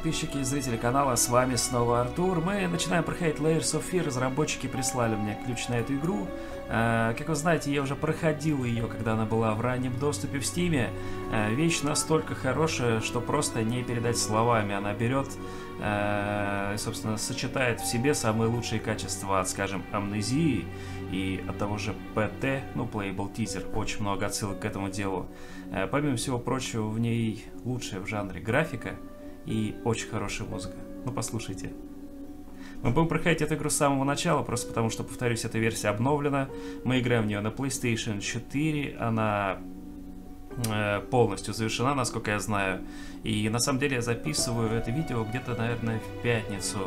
подписчики и зрители канала, с вами снова Артур. Мы начинаем проходить Layers of Fear, разработчики прислали мне ключ на эту игру. Э, как вы знаете, я уже проходил ее, когда она была в раннем доступе в Стиме. Э, вещь настолько хорошая, что просто не передать словами. Она берет э, собственно, сочетает в себе самые лучшие качества от, скажем, амнезии и от того же ПТ, ну, Playable Teaser, очень много отсылок к этому делу. Помимо всего прочего, в ней лучшая в жанре графика и очень хорошая музыка. Ну, послушайте. Мы будем проходить эту игру с самого начала, просто потому что, повторюсь, эта версия обновлена. Мы играем в нее на PlayStation 4, она э, полностью завершена, насколько я знаю. И на самом деле я записываю это видео где-то, наверное, в пятницу.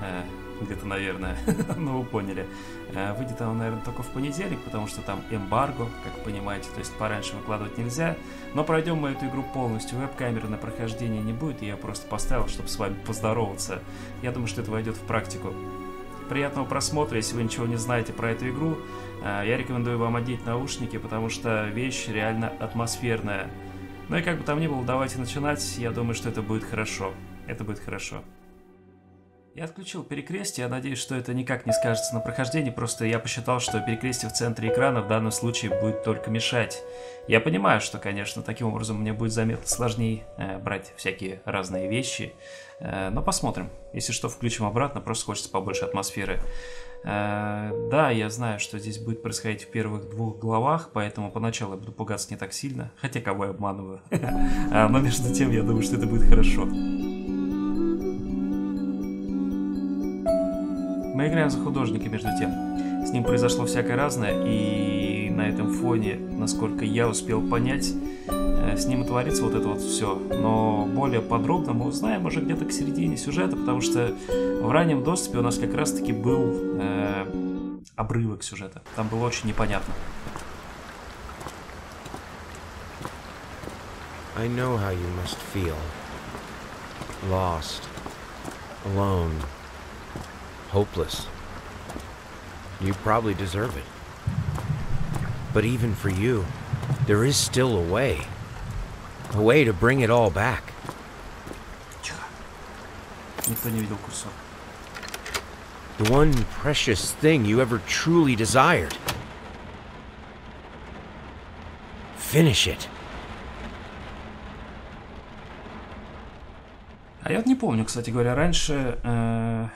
Э, где-то, наверное, ну вы поняли. Э, выйдет оно, наверное, только в понедельник, потому что там эмбарго, как вы понимаете, то есть пораньше выкладывать нельзя. Но пройдем мы эту игру полностью, веб-камеры на прохождение не будет, я просто поставил, чтобы с вами поздороваться. Я думаю, что это войдет в практику. Приятного просмотра, если вы ничего не знаете про эту игру. Э, я рекомендую вам одеть наушники, потому что вещь реально атмосферная. Ну и как бы там ни было, давайте начинать. Я думаю, что это будет хорошо. Это будет хорошо. Я отключил перекрестие, я надеюсь, что это никак не скажется на прохождении, просто я посчитал, что перекрестие в центре экрана в данном случае будет только мешать. Я понимаю, что, конечно, таким образом мне будет заметно сложнее э, брать всякие разные вещи, э, но посмотрим. Если что, включим обратно, просто хочется побольше атмосферы. Э, да, я знаю, что здесь будет происходить в первых двух главах, поэтому поначалу я буду пугаться не так сильно, хотя кого я обманываю. А, но между тем, я думаю, что это будет хорошо. Мы играем за художника между тем. С ним произошло всякое разное, и на этом фоне, насколько я успел понять, э, с ним и творится вот это вот все. Но более подробно мы узнаем уже где-то к середине сюжета, потому что в раннем доступе у нас как раз-таки был э, обрывок сюжета. Там было очень непонятно. I know how you must feel. Lost. Alone. hopeless. You probably deserve it. But even for you, there is still a way. A way to bring it all back. The one precious thing you ever truly desired. Finish it. А я вот не помню, кстати говоря, раньше э,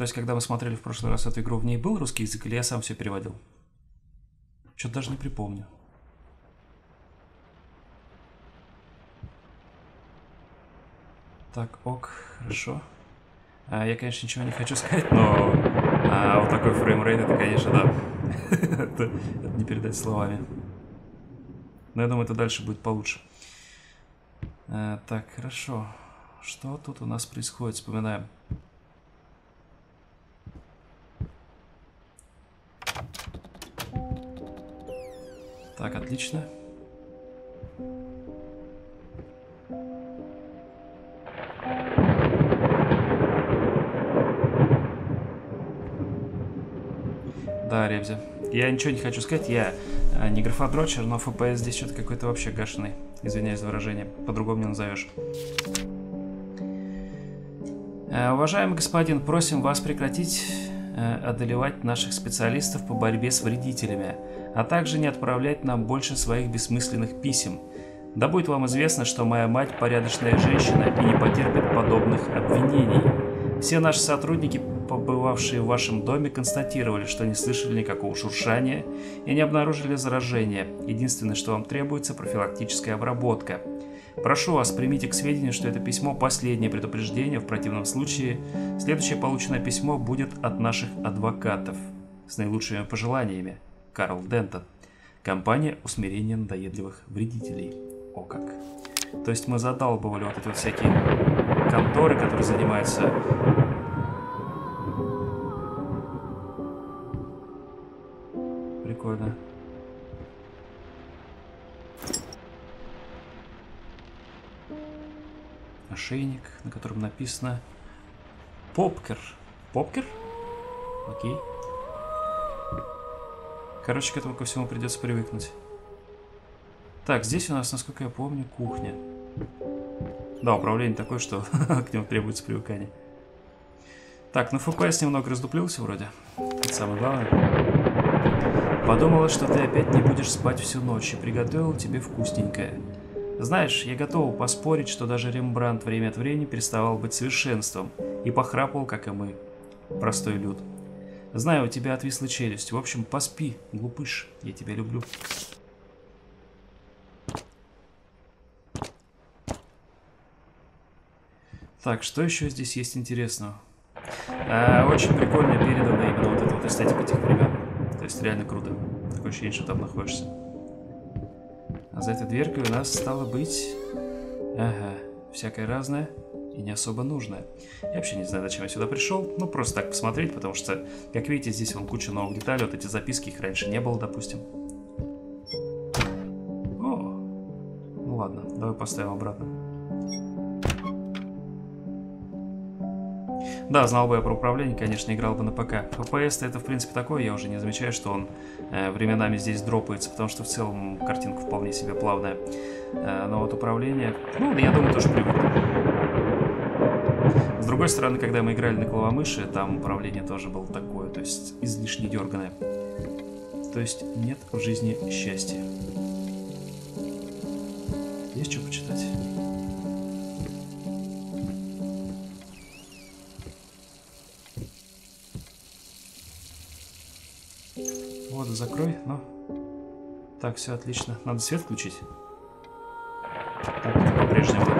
То есть, когда мы смотрели в прошлый раз эту игру, в ней был русский язык или я сам все переводил? Что-то даже не припомню. Так, ок, хорошо. А, я, конечно, ничего не хочу сказать, но а, вот такой фреймрейт, это, конечно, да. это, это не передать словами. Но я думаю, это дальше будет получше. А, так, хорошо. Что тут у нас происходит? Вспоминаем. Так, отлично. Да, Ребзи. Я ничего не хочу сказать, я э, не графодрочер, но FPS здесь что-то какой-то вообще гашеный. Извиняюсь за выражение, по-другому не назовешь. Э, уважаемый господин, просим вас прекратить э, одолевать наших специалистов по борьбе с вредителями а также не отправлять нам больше своих бессмысленных писем. Да будет вам известно, что моя мать порядочная женщина и не потерпит подобных обвинений. Все наши сотрудники, побывавшие в вашем доме, констатировали, что не слышали никакого шуршания и не обнаружили заражения. Единственное, что вам требуется, профилактическая обработка. Прошу вас, примите к сведению, что это письмо последнее предупреждение, в противном случае следующее полученное письмо будет от наших адвокатов. С наилучшими пожеланиями. Карл Дентон. Компания усмирения надоедливых вредителей. О как. То есть мы задалбывали вот эти вот всякие конторы, которые занимаются Прикольно. Ошейник, на котором написано Попкер. Попкер? Окей. Короче, к этому ко всему придется привыкнуть. Так, здесь у нас, насколько я помню, кухня. Да, управление такое, что к нему требуется привыкание. Так, ну FPS немного раздуплился вроде. Это самое главное. Подумала, что ты опять не будешь спать всю ночь и приготовила тебе вкусненькое. Знаешь, я готова поспорить, что даже Рембрандт время от времени переставал быть совершенством и похрапывал, как и мы. Простой люд. Знаю, у тебя отвисла челюсть. В общем, поспи, глупыш. Я тебя люблю. Так, что еще здесь есть интересного? А, очень прикольно передана именно вот эта вот эстетика тех времен. То есть реально круто. Такое ощущение, что там находишься. А за этой дверкой у нас стало быть... Ага, всякое разное и не особо нужное. Я вообще не знаю, зачем я сюда пришел. Ну, просто так посмотреть, потому что, как видите, здесь вон куча новых деталей. Вот эти записки, их раньше не было, допустим. О, ну ладно, давай поставим обратно. Да, знал бы я про управление, конечно, играл бы на ПК. FPS это, в принципе, такое, я уже не замечаю, что он э, временами здесь дропается, потому что в целом картинка вполне себе плавная. Э, но вот управление, ну, я думаю, тоже привык. Другой стороны, когда мы играли на клавомыши, там управление тоже было такое, то есть излишне дерганое. То есть нет в жизни счастья. Есть что почитать? Воду закрой, ну. Так, все отлично. Надо свет включить. Так, по-прежнему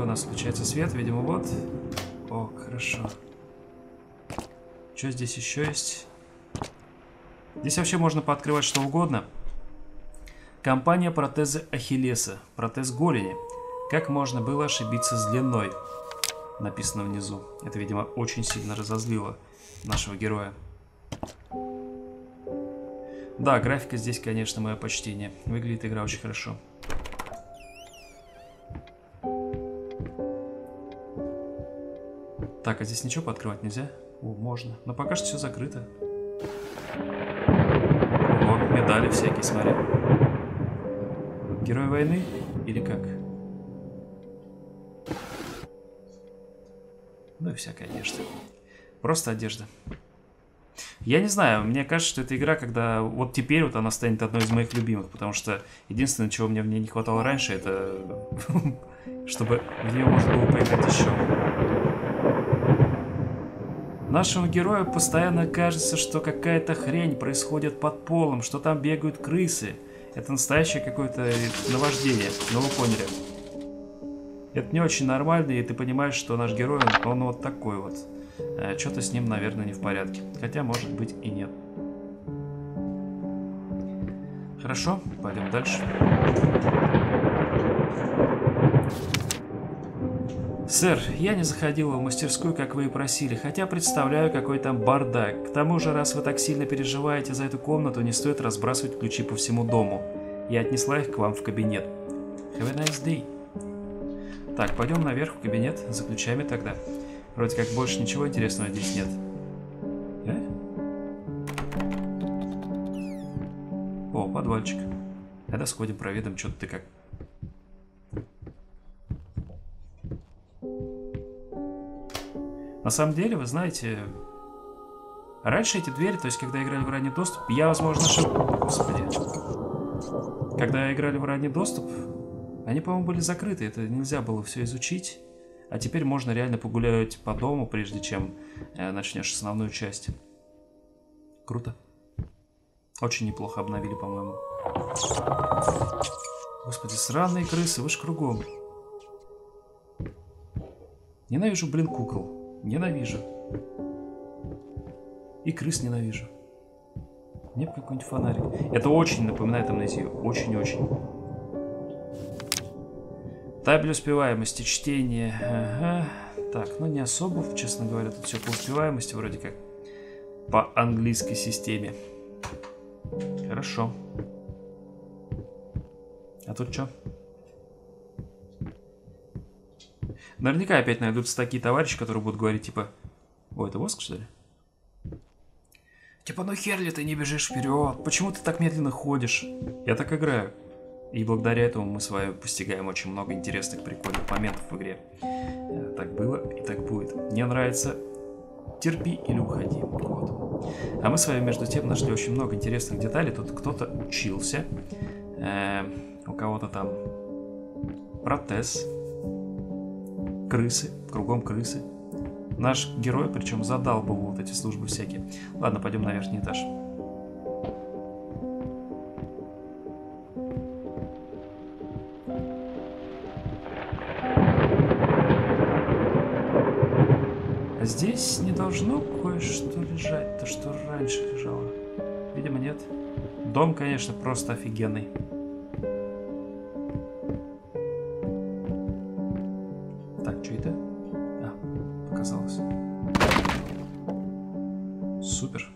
у нас включается свет? Видимо, вот. О, хорошо. Что здесь еще есть? Здесь вообще можно пооткрывать что угодно. Компания протезы Ахиллеса. Протез голени. Как можно было ошибиться с длиной? Написано внизу. Это, видимо, очень сильно разозлило нашего героя. Да, графика здесь, конечно, мое почтение. Выглядит игра очень хорошо. Так, а здесь ничего пооткрывать нельзя? О, можно. Но пока что все закрыто. О, медали всякие, смотри. Герой войны? Или как? Ну и всякая одежда. Просто одежда. Я не знаю, мне кажется, что эта игра, когда вот теперь вот она станет одной из моих любимых, потому что единственное, чего мне в ней не хватало раньше, это чтобы в нее можно было поиграть еще. Нашему герою постоянно кажется, что какая-то хрень происходит под полом, что там бегают крысы. Это настоящее какое-то наваждение, но вы поняли. Это не очень нормально, и ты понимаешь, что наш герой, он, он вот такой вот. Э, Что-то с ним, наверное, не в порядке. Хотя, может быть, и нет. Хорошо, пойдем дальше. Сэр, я не заходила в мастерскую, как вы и просили, хотя представляю, какой там бардак. К тому же, раз вы так сильно переживаете за эту комнату, не стоит разбрасывать ключи по всему дому. Я отнесла их к вам в кабинет. Have a nice day. Так, пойдем наверх в кабинет за ключами тогда. Вроде как больше ничего интересного здесь нет. Э? О, подвальчик. Тогда сходим, проведаем, что ты как. На самом деле, вы знаете, раньше эти двери, то есть когда играли в ранний доступ, я, возможно, ошибся. Господи. Когда играли в ранний доступ, они, по-моему, были закрыты, это нельзя было все изучить. А теперь можно реально погулять по дому, прежде чем э, начнешь основную часть. Круто. Очень неплохо обновили, по-моему. Господи, сраные крысы, вы ж кругом. Ненавижу, блин, кукол. Ненавижу. И крыс ненавижу. Мне бы какой-нибудь фонарик. Это очень напоминает амнезию. Очень-очень. Табель успеваемости, чтение. Ага. Так, ну не особо, честно говоря, тут все по успеваемости вроде как. По английской системе. Хорошо. А тут что? Наверняка опять найдутся такие товарищи, которые будут говорить, типа, о, это воск, что ли? Типа, ну хер ли ты не бежишь вперед? Почему ты так медленно ходишь? Я так играю. И благодаря этому мы с вами постигаем очень много интересных, прикольных моментов в игре. Э, так было и так будет. Мне нравится терпи или уходи. Вот. А мы с вами между тем нашли очень много интересных деталей. Тут кто-то учился. Э, у кого-то там протез. Крысы. Кругом крысы. Наш герой, причем задал бы вот эти службы всякие. Ладно, пойдем на верхний этаж. здесь не должно кое-что лежать, то, что раньше лежало. Видимо, нет. Дом, конечно, просто офигенный. Так, что это? А, показалось. Супер.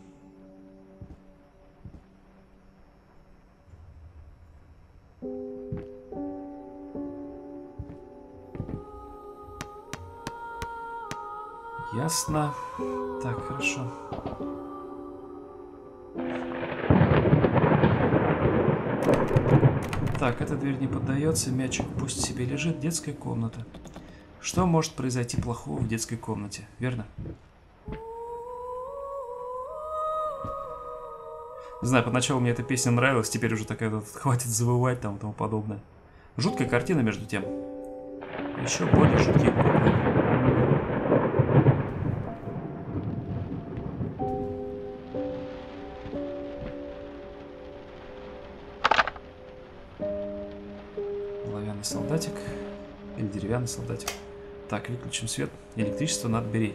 Ясно. Так, хорошо. Так, эта дверь не поддается, мячик пусть себе лежит. Детская комната. Что может произойти плохого в детской комнате, верно? Не знаю, поначалу мне эта песня нравилась, теперь уже такая вот, хватит завывать там и тому подобное. Жуткая картина между тем. Еще более жуткие куклы. Так, выключим свет. Электричество надо беречь.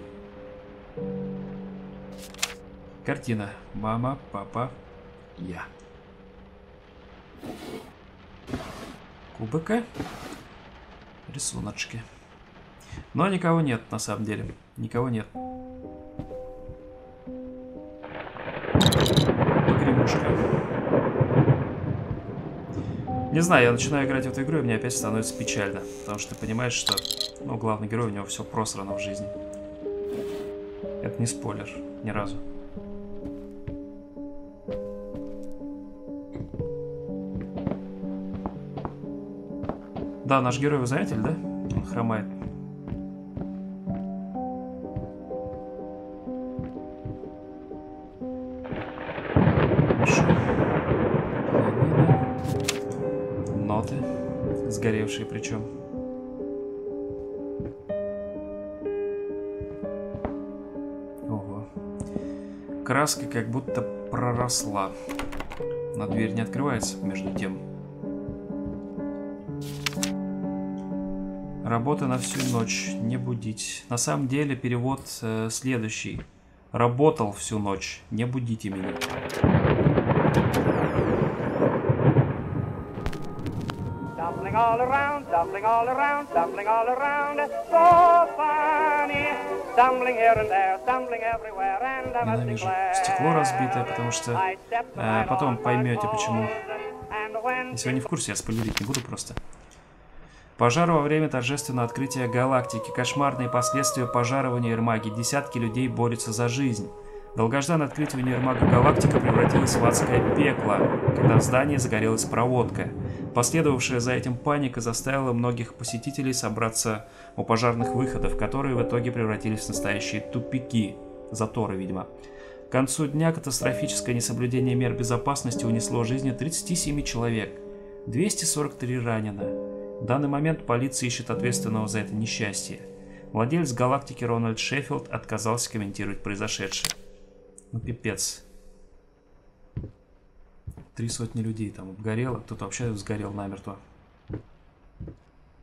Картина. Мама, папа, я. Кубыка. Рисуночки. Но никого нет, на самом деле. Никого нет. Погремушка. Не знаю, я начинаю играть в эту игру, и мне опять становится печально. Потому что ты понимаешь, что ну, главный герой, у него все просрано в жизни. Это не спойлер, ни разу. Да, наш герой, вы знаете, да? Он хромает. сгоревшие причем. Краска как будто проросла. Но дверь не открывается между тем. Работа на всю ночь, не будить. На самом деле перевод э, следующий. Работал всю ночь, не будите меня. all around, stumbling all around, stumbling all around. So funny, declare. Стекло разбитое, потому что э, потом поймете почему. Если вы не в курсе, я спойлерить не буду просто. Пожар во время торжественного открытия галактики. Кошмарные последствия пожара в универмаге. Десятки людей борются за жизнь. Долгожданное открытие универмага «Галактика» превратилось в адское пекло, когда в здании загорелась проводка. Последовавшая за этим паника заставила многих посетителей собраться у пожарных выходов, которые в итоге превратились в настоящие тупики, заторы, видимо. К концу дня катастрофическое несоблюдение мер безопасности унесло жизни 37 человек, 243 ранено. В данный момент полиция ищет ответственного за это несчастье. Владелец галактики Рональд Шеффилд отказался комментировать произошедшее. Ну, пипец. Три сотни людей там обгорело, кто-то вообще сгорел намертво.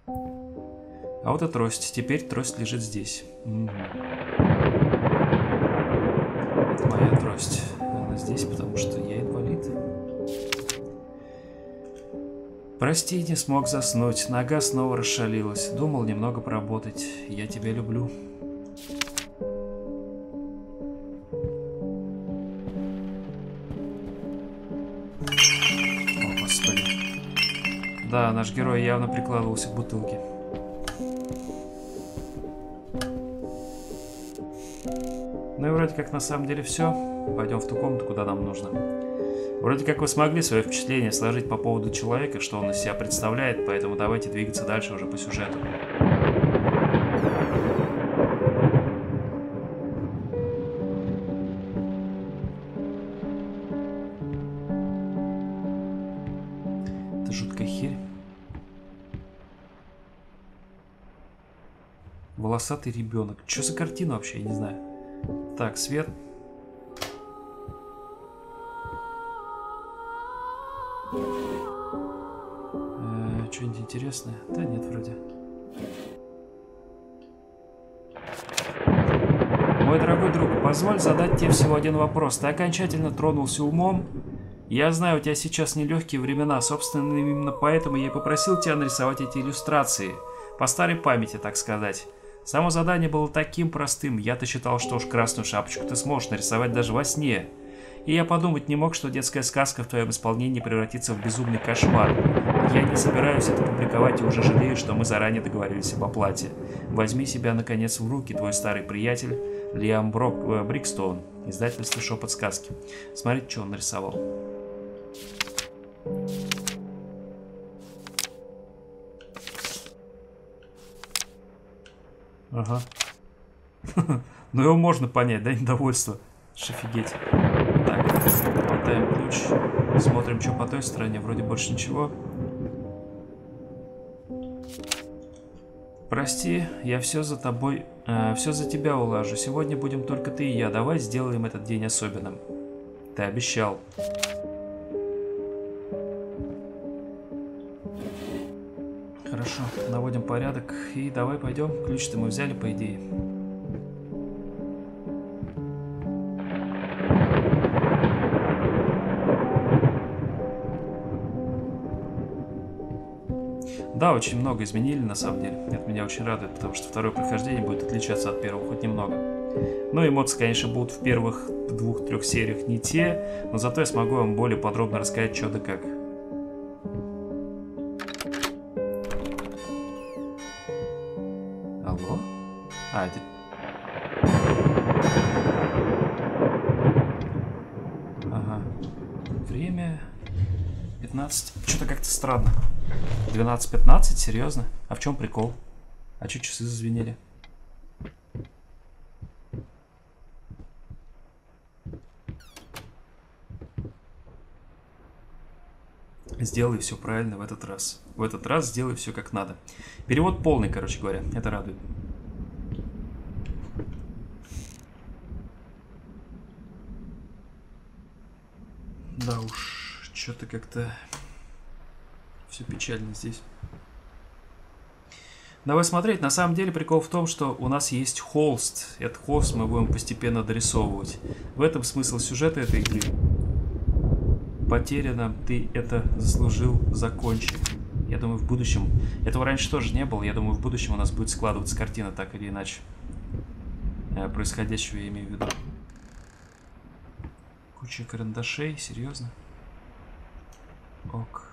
А вот и трость. Теперь трость лежит здесь. Угу. Моя трость. Она здесь, потому что я инвалид. Прости, не смог заснуть. Нога снова расшалилась. Думал немного поработать. Я тебя люблю. Да, наш герой явно прикладывался к бутылке. Ну и вроде как на самом деле все. Пойдем в ту комнату, куда нам нужно. Вроде как вы смогли свое впечатление сложить по поводу человека, что он из себя представляет, поэтому давайте двигаться дальше уже по сюжету. Волосатый ребенок. Что за картина вообще, я не знаю. Так, свет. Э, Что-нибудь интересное? Да нет, вроде. Мой дорогой друг, позволь задать тебе всего один вопрос. Ты окончательно тронулся умом? Я знаю, у тебя сейчас нелегкие времена, собственно, именно поэтому я попросил тебя нарисовать эти иллюстрации. По старой памяти, так сказать. Само задание было таким простым, я-то считал, что уж красную шапочку ты сможешь нарисовать даже во сне. И я подумать не мог, что детская сказка в твоем исполнении превратится в безумный кошмар. Я не собираюсь это публиковать и уже жалею, что мы заранее договорились об оплате. Возьми себя, наконец, в руки, твой старый приятель Лиам Брок, э, Брикстоун, издательство «Шепот сказки». Смотрите, что он нарисовал. Ага. Ну его можно понять, да, недовольство. Офигеть. Так, хватаем ключ. Смотрим, что по той стороне. Вроде больше ничего. Прости, я все за тобой, э, все за тебя улажу. Сегодня будем только ты и я. Давай сделаем этот день особенным. Ты обещал. Хорошо, наводим порядок и давай пойдем. Ключ-то мы взяли, по идее. Да, очень много изменили на самом деле. Это меня очень радует, потому что второе прохождение будет отличаться от первого хоть немного. Ну, эмоции, конечно, будут в первых двух-трех сериях не те, но зато я смогу вам более подробно рассказать, что да как. Это... Ага. Время 15. Что-то как-то странно. 12-15? Серьезно? А в чем прикол? А что часы зазвенели? Сделай все правильно в этот раз. В этот раз сделай все как надо. Перевод полный, короче говоря. Это радует. Да уж, что-то как-то все печально здесь. Давай смотреть. На самом деле прикол в том, что у нас есть холст. Этот холст мы будем постепенно дорисовывать. В этом смысл сюжета этой игры. Потеряно, ты это заслужил, закончи. Я думаю, в будущем... Этого раньше тоже не было. Я думаю, в будущем у нас будет складываться картина так или иначе. Э, происходящего я имею в виду. Куча карандашей, серьезно? Ок.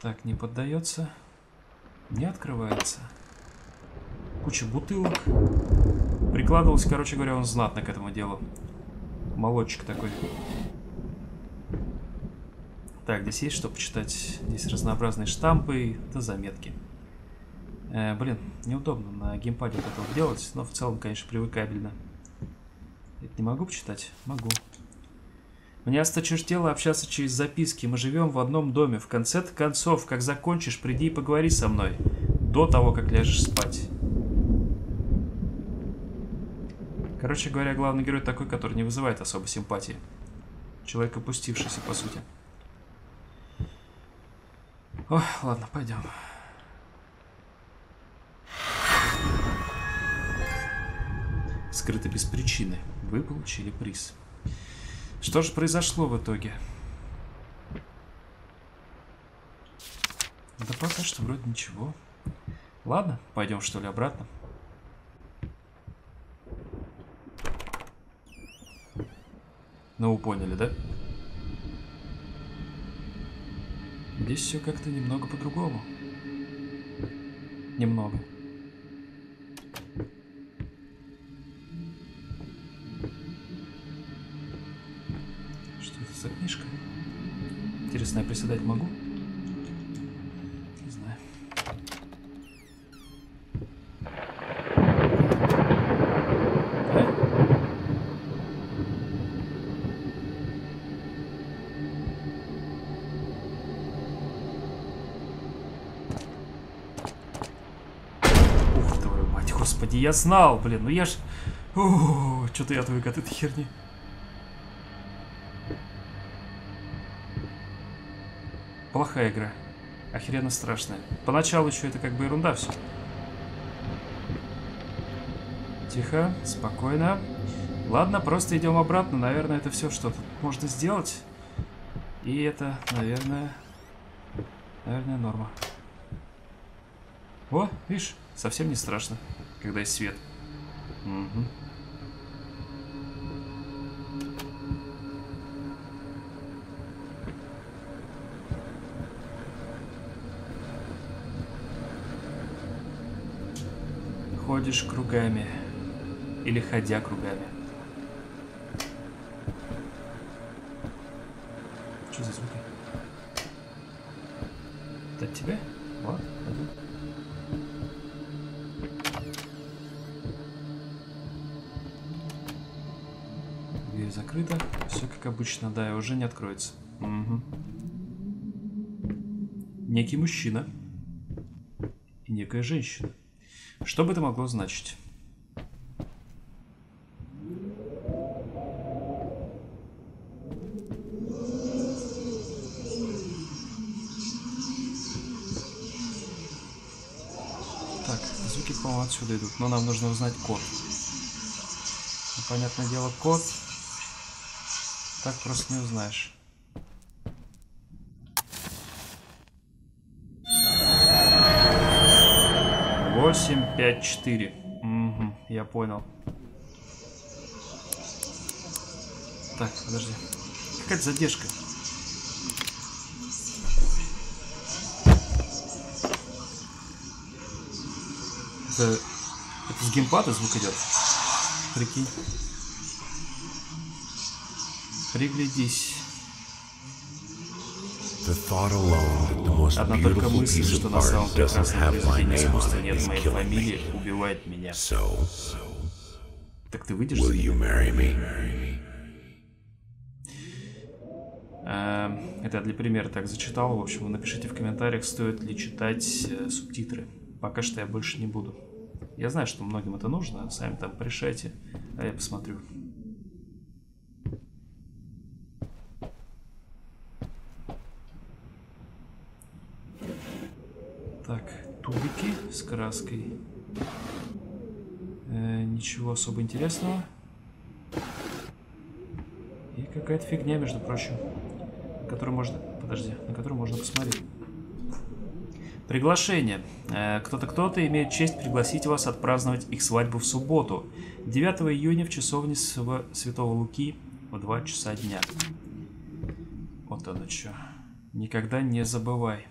Так, не поддается. Не открывается. Куча бутылок. Прикладывался, короче говоря, он знатно к этому делу. Молодчик такой. Так, здесь есть что почитать. Здесь разнообразные штампы, да заметки. Э, блин, неудобно на геймпаде это делать, но в целом, конечно, привыкабельно. Это не могу почитать? Могу. Мне осточертело общаться через записки. Мы живем в одном доме. В конце концов, как закончишь, приди и поговори со мной. До того, как ляжешь спать. Короче говоря, главный герой такой, который не вызывает особой симпатии. Человек опустившийся, по сути. Ой, ладно, пойдем. Скрыто без причины. Вы получили приз. Что же произошло в итоге? Да пока что вроде ничего. Ладно, пойдем что ли обратно. Ну, поняли, да? Здесь все как-то немного по-другому. Немного. Я приседать могу? Не знаю. Ух, твою мать, господи, я знал, блин, ну я ж... Что-то я отвык от этой херни. Плохая игра. Охеренно страшная. Поначалу еще это как бы ерунда все. Тихо, спокойно. Ладно, просто идем обратно. Наверное, это все, что тут можно сделать. И это, наверное, наверное, норма. О, видишь, совсем не страшно, когда есть свет. Угу. Ходишь кругами. Или ходя кругами. Что за звуки? Это от тебя? Пойдем. Дверь закрыта. Все как обычно, да, и уже не откроется. Угу. Некий мужчина и некая женщина. Что бы это могло значить? Так, звуки, по-моему, отсюда идут, но нам нужно узнать код. Ну, понятное дело, код так просто не узнаешь. Восемь, пять, четыре. Угу, я понял. Так, подожди. Какая-то задержка. Это, это с геймпада звук идет? Прикинь. Приглядись. Одна только мысль, что на самом прекрасном произведении искусства нет моей фамилии, убивает меня. So, Так ты выйдешь will за you меня? marry me? Эм, Это я для примера так зачитал. В общем, вы напишите в комментариях, стоит ли читать э, субтитры. Пока что я больше не буду. Я знаю, что многим это нужно, сами там порешайте, а я посмотрю. Так, тубики с краской. Э, ничего особо интересного. И какая-то фигня, между прочим, на которую можно... Подожди, на которую можно посмотреть. Приглашение. Э, Кто-то кто-то имеет честь пригласить вас отпраздновать их свадьбу в субботу, 9 июня в часовне Св- Святого Луки в 2 часа дня. Вот оно что. Никогда не забывай.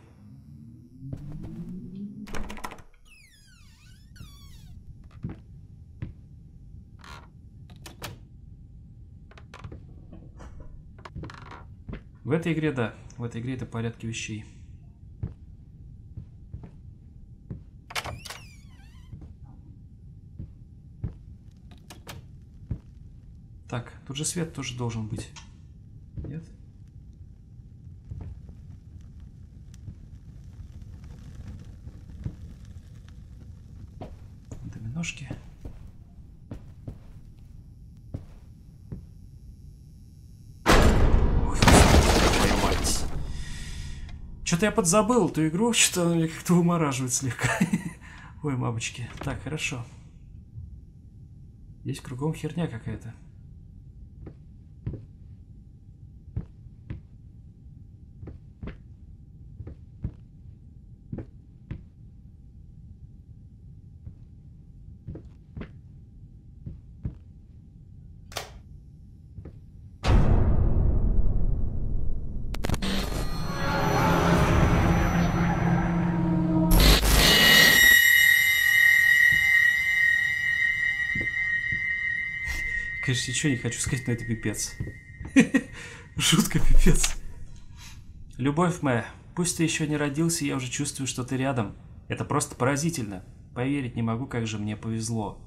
В этой игре, да. В этой игре это порядки вещей. Так, тут же свет тоже должен быть. Нет? Доминошки. Ой, твою мать. Что-то я подзабыл эту игру, что-то она меня как-то умораживает слегка. Ой, мамочки. Так, хорошо. Здесь кругом херня какая-то. Конечно, ничего не хочу сказать, но это пипец. Шутка пипец. Любовь моя, пусть ты еще не родился, я уже чувствую, что ты рядом. Это просто поразительно. Поверить не могу, как же мне повезло.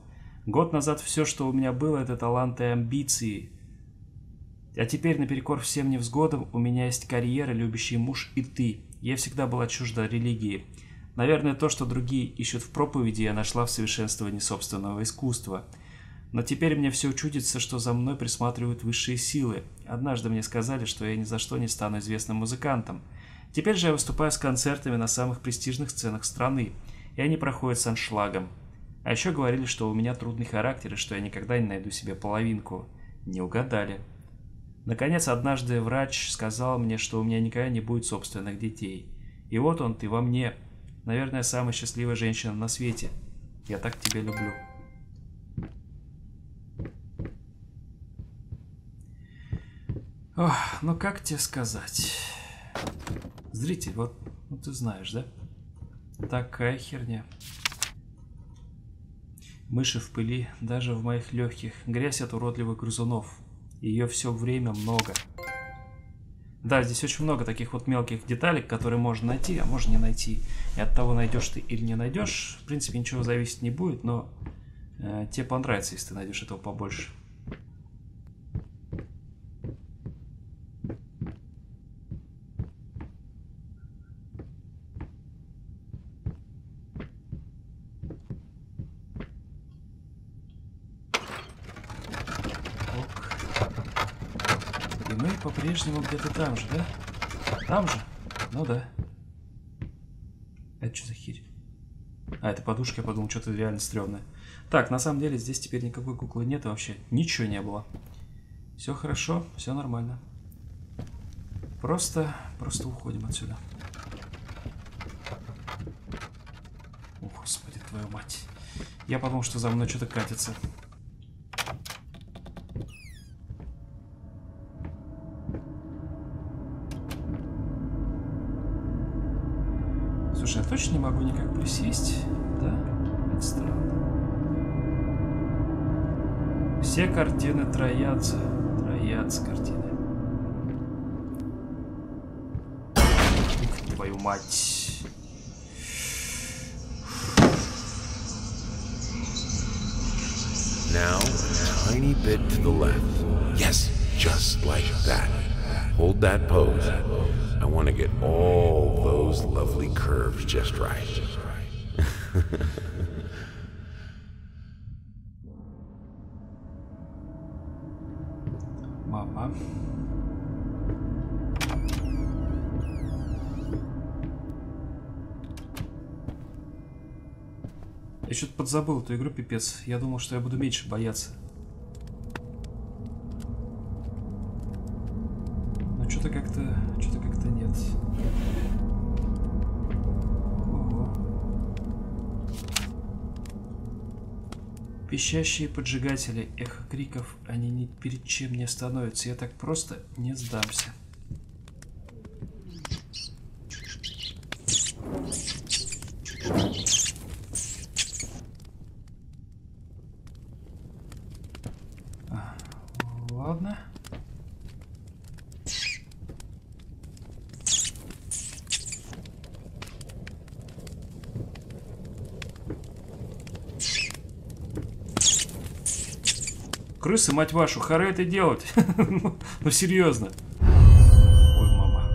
Год назад все, что у меня было, это таланты и амбиции. А теперь, наперекор всем невзгодам, у меня есть карьера, любящий муж и ты. Я всегда была чужда религии. Наверное, то, что другие ищут в проповеди, я нашла в совершенствовании собственного искусства. Но теперь мне все чудится, что за мной присматривают высшие силы. Однажды мне сказали, что я ни за что не стану известным музыкантом. Теперь же я выступаю с концертами на самых престижных сценах страны, и они проходят с аншлагом. А еще говорили, что у меня трудный характер и что я никогда не найду себе половинку. Не угадали. Наконец, однажды врач сказал мне, что у меня никогда не будет собственных детей. И вот он, ты во мне. Наверное, самая счастливая женщина на свете. Я так тебя люблю. Ох, ну как тебе сказать? Зритель, вот ну ты знаешь, да? Такая херня. Мыши в пыли, даже в моих легких. Грязь от уродливых грызунов. Ее все время много. Да, здесь очень много таких вот мелких деталек, которые можно найти, а можно не найти. И от того, найдешь ты или не найдешь, в принципе, ничего зависеть не будет, но э, тебе понравится, если ты найдешь этого побольше. По-прежнему где-то там же, да? Там же? Ну да. Это что за херь? А, это подушка, я подумал, что-то реально стрёмное. Так, на самом деле здесь теперь никакой куклы нет вообще. Ничего не было. Все хорошо, все нормально. Просто, просто уходим отсюда. О, господи, твою мать. Я подумал, что за мной что-то катится. Точно не могу никак присесть? Да? Это странно. Все картины троятся. Троятся картины. Ух, твою мать. Now, a tiny bit to the left. Yes, just like that. Hold that pose. I want to get all those lovely curves just right. Мама. Я что-то подзабыл эту игру, пипец. Я думал, что я буду меньше бояться. Пищащие поджигатели, эхо криков, они ни перед чем не остановятся. Я так просто не сдамся. А, Ладно. Крысы, мать вашу, харе это делать. Ну, серьезно. Ой, мама.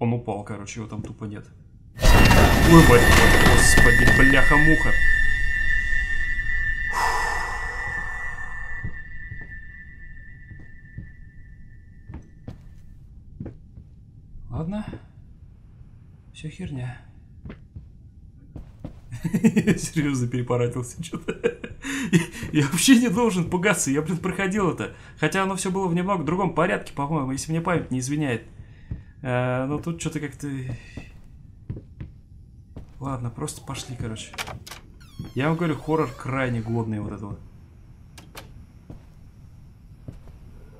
Он упал, короче, его там тупо нет. Ой, господи, бляха-муха. Ладно. Все херня. Серьезно перепаратился что-то. Я вообще не должен пугаться, я, блин, проходил это. Хотя оно все было в немного другом порядке, по-моему, если мне память не изменяет. А, но тут что-то как-то... Ладно, просто пошли, короче. Я вам говорю, хоррор крайне годный вот этого.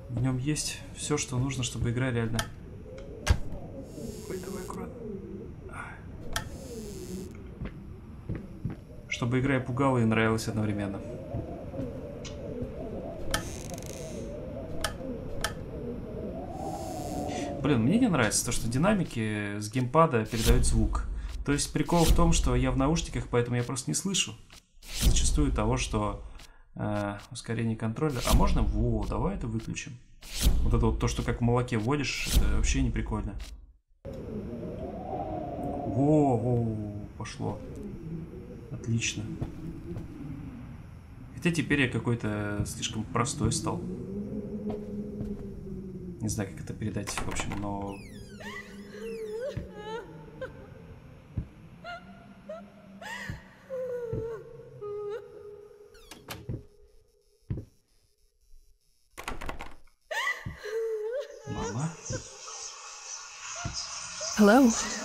В нем есть все, что нужно, чтобы игра реально... чтобы игра и пугала, и нравилась одновременно. Блин, мне не нравится то, что динамики с геймпада передают звук. То есть прикол в том, что я в наушниках, поэтому я просто не слышу зачастую того, что э, ускорение контроля. А можно? Во, давай это выключим. Вот это вот то, что как в молоке водишь, это вообще не прикольно. Во, во, пошло. Отлично. Хотя теперь я какой-то слишком простой стал. Не знаю, как это передать, в общем, но... Мама? Hello.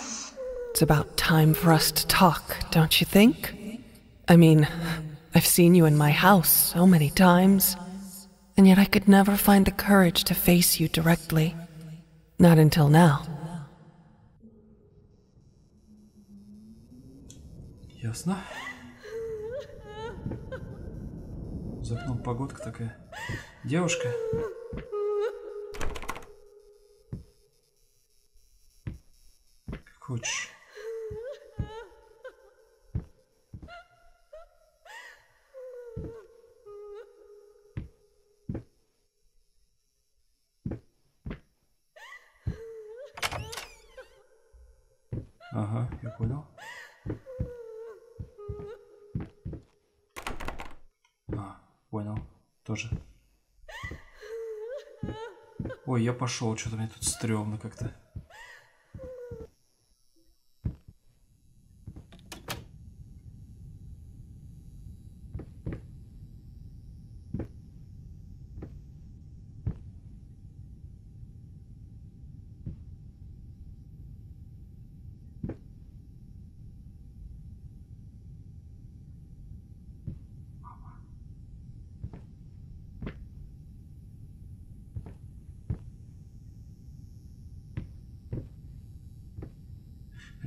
It's about time for us to talk, don't you think? I mean, I've seen you in my house so many times, and yet I could never find the courage to face you directly. Not until now. Ясно. За окном погодка такая. Девушка. Как хочешь. Я понял. А, понял. Тоже. Ой, я пошел, что-то мне тут стрёмно как-то.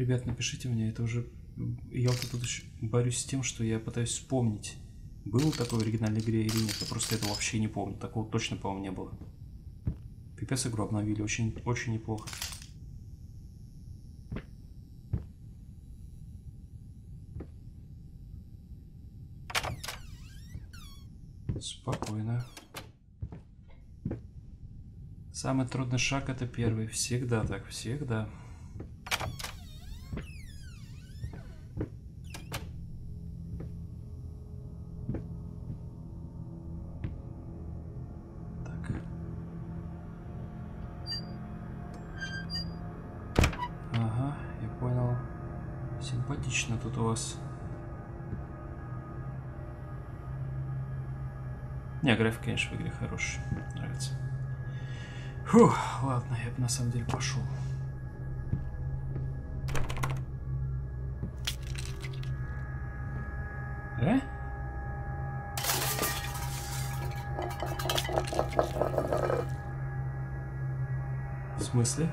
Ребят, напишите мне, это уже... Я вот тут борюсь с тем, что я пытаюсь вспомнить, было такое в оригинальной игре или нет. Я просто это вообще не помню. Такого точно, по-моему, не было. Пипец игру обновили, очень, очень неплохо. Спокойно. Самый трудный шаг это первый. Всегда так, всегда. Симпатично тут у вас. Не, график, конечно, в игре хороший. Нравится. Фух, ладно, я бы на самом деле пошел. Э? В смысле?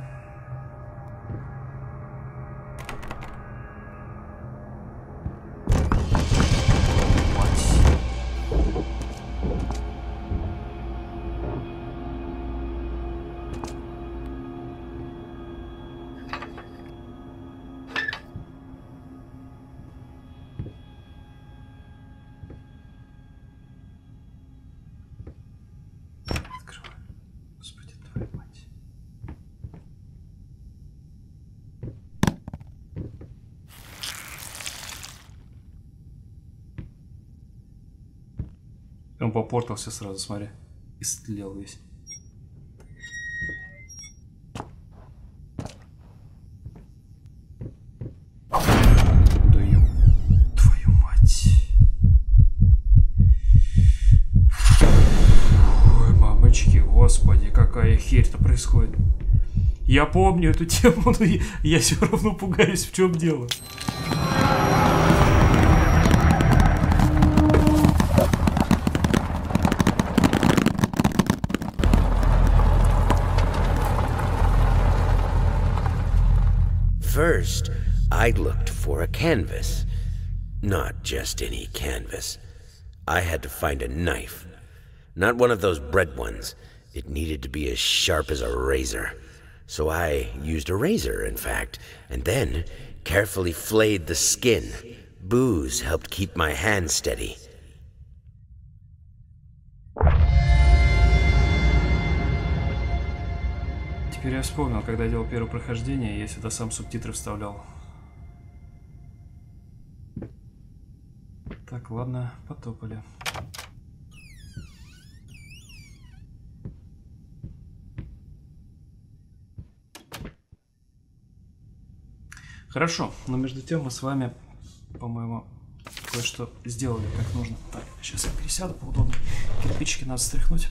Он попортился сразу, смотри. Истлел весь. Какая херь-то происходит. Я помню эту тему, но я, я все равно пугаюсь, в чем дело. I looked for a canvas. Not just any canvas. I had to find a knife. Not one of those bread ones. It needed to be as sharp as a razor. So I used a razor, in fact, and then carefully flayed the skin. Booze helped keep my hand steady. Теперь я вспомнил, когда делал первое прохождение, я сюда сам субтитры вставлял. Так, ладно, потопали. Хорошо, но между тем мы с вами, по-моему, кое-что сделали как нужно. Так, сейчас я пересяду поудобнее. Кирпичики надо стряхнуть.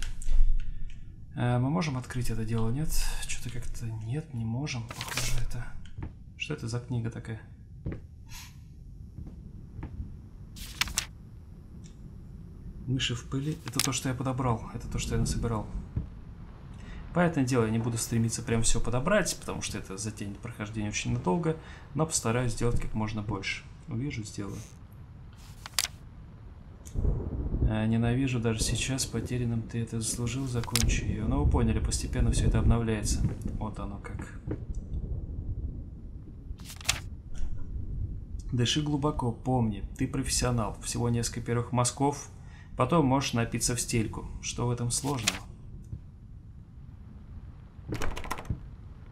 Э, мы можем открыть это дело, нет? Что-то как-то нет, не можем. Похоже, это... Что это за книга такая? Мыши в пыли. Это то, что я подобрал. Это то, что я насобирал. Поэтому дело, я не буду стремиться прям все подобрать, потому что это затянет прохождение очень надолго, но постараюсь сделать как можно больше. Увижу, сделаю. А, ненавижу даже сейчас, потерянным ты это заслужил, закончи ее. Но ну, вы поняли, постепенно все это обновляется. Вот оно как. Дыши глубоко, помни, ты профессионал. Всего несколько первых мазков, потом можешь напиться в стельку. Что в этом сложного?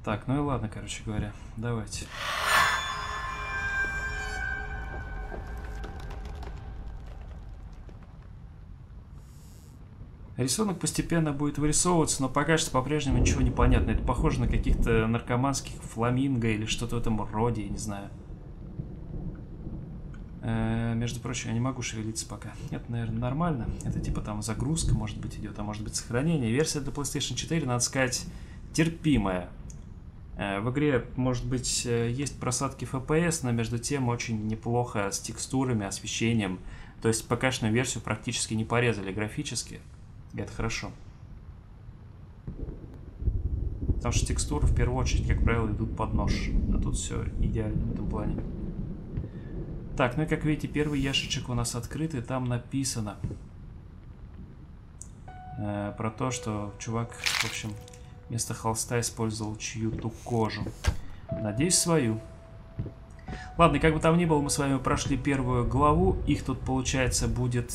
Так, ну и ладно, короче говоря. Давайте. Рисунок постепенно будет вырисовываться, но пока что по-прежнему ничего не понятно. Это похоже на каких-то наркоманских фламинго или что-то в этом роде, я не знаю. Э между прочим, я не могу шевелиться пока. Это, наверное, нормально. Это типа там загрузка, может быть, идет, а может быть сохранение. Версия для PlayStation 4, надо сказать, терпимая. Э, в игре, может быть, э, есть просадки FPS, но между тем очень неплохо с текстурами, освещением. То есть ПК-шную версию практически не порезали графически. И это хорошо. Потому что текстуры в первую очередь, как правило, идут под нож. А тут все идеально в этом плане. Так, ну и как видите, первый ящичек у нас открыт, и там написано э, про то, что чувак, в общем, Вместо холста использовал чью-то кожу. Надеюсь, свою. Ладно, как бы там ни было, мы с вами прошли первую главу. Их тут, получается, будет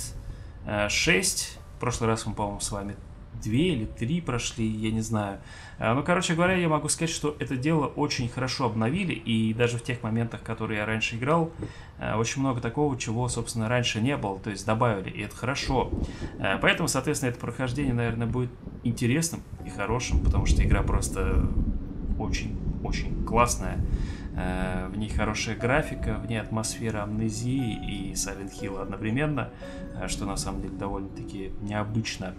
э, 6. В прошлый раз мы, по-моему, с вами две или три прошли, я не знаю. А, ну, короче говоря, я могу сказать, что это дело очень хорошо обновили, и даже в тех моментах, которые я раньше играл, а, очень много такого, чего, собственно, раньше не было, то есть добавили, и это хорошо. А, поэтому, соответственно, это прохождение, наверное, будет интересным и хорошим, потому что игра просто очень-очень классная. В ней хорошая графика, в ней атмосфера амнезии и Silent Hill одновременно, что на самом деле довольно-таки необычно.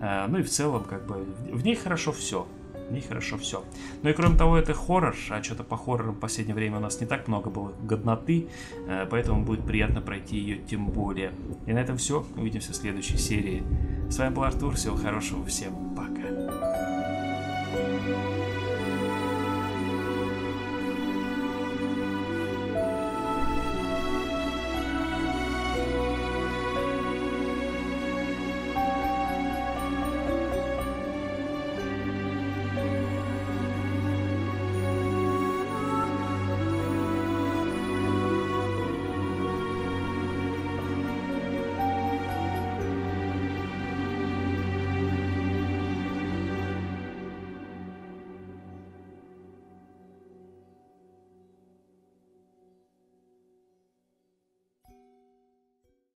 Э, ну и в целом, как бы, в ней хорошо все. В ней хорошо все. Ну и кроме того, это хоррор, а что-то по хоррорам в последнее время у нас не так много было годноты, э, поэтому будет приятно пройти ее тем более. И на этом все. Увидимся в следующей серии. С вами был Артур. Всего хорошего. Всем пока. thank you